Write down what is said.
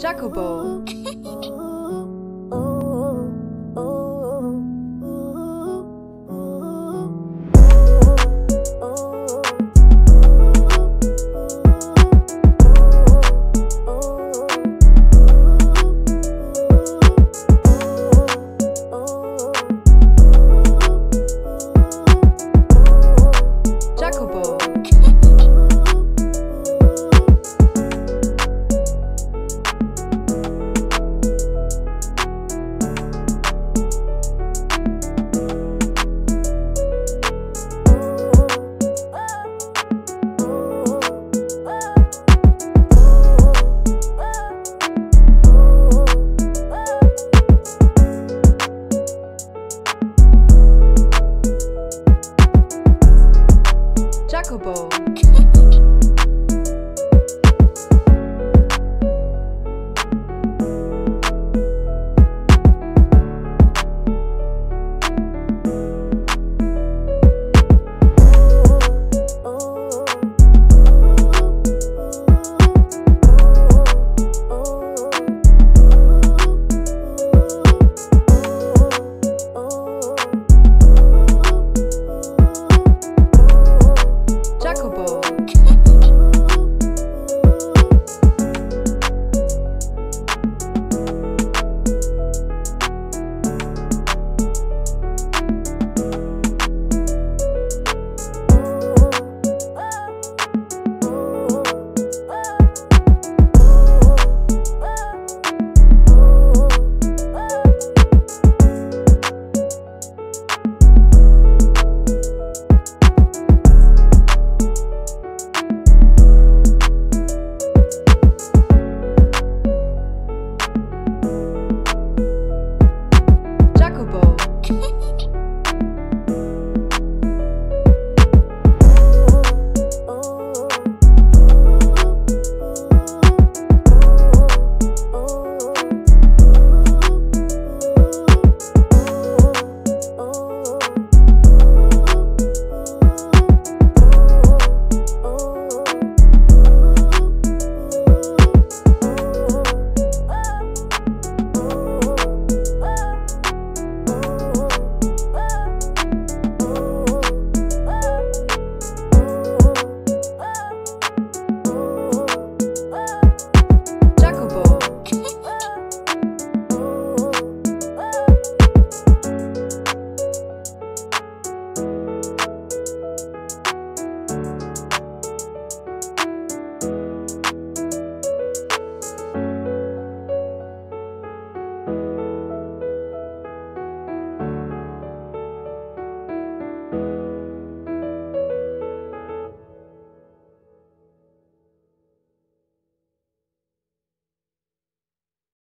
Jacobo Jacobo.